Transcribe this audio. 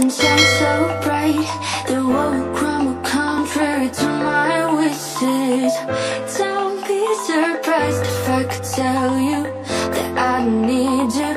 and shine so bright. That world will crumble contrary to my wishes. Don't be surprised if I could tell you That I need you.